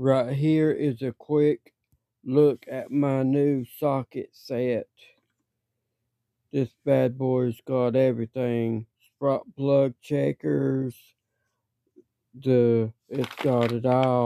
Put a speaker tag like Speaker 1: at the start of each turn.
Speaker 1: Right here is a quick look at my new socket set. This bad boy's got everything. Spark plug checkers. The it's got it all.